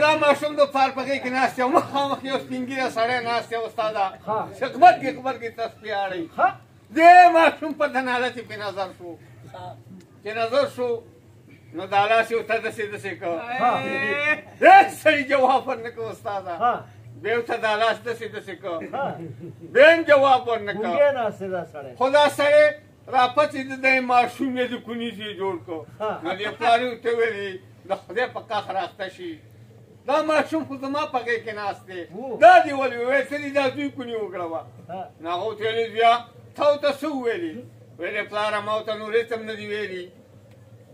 دا ماشوم د پار پکې کې ناشته او مخامخ یو سپینګیره سړی ناشته استاد خدمت کې خبر کې تسبیح اړي دې ماشوم په دناله چې په نظر شو چې نظر شو نو دا لاس یو ته دسې دسې کو هیڅ سړي جواب ورنکو استاد به ته دا لاس دسې دسې کو به جواب ورنکو خدا سړی راپتی د دې ماشوم یې د کونی زی جوړ کو نو دې پلار یې ته ویلي د خدای په کاخ راخته شي دا ماشوم خو زما په غېږ کې ناست دی دا دې ولې وویل ته دې دا دوی کونی وکړه وه نو هغه ورته ویلي بیا تا ورته څه وویلي ویلې پلاره ما ورته نور هېڅ هم نه دي ویلي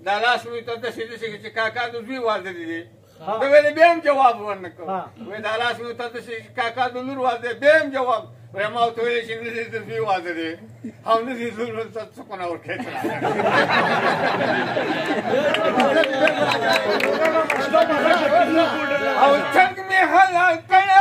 دا لاس مې ورته داسې داسې چې کاکا د دوی واده دی د ویلې بیا هم جواب ورنه کړ وې دا لاس مې ورته شي کاکا د نور واده بیا هم جواب وې ما ورته ویلې چې نه دې د دوی واده دی او نه دې زور ورته څکونه ورکړې او څنګه مې حیا کړه